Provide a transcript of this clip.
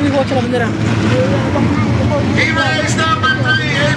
watch la bandera. Race number three,